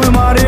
por Maria.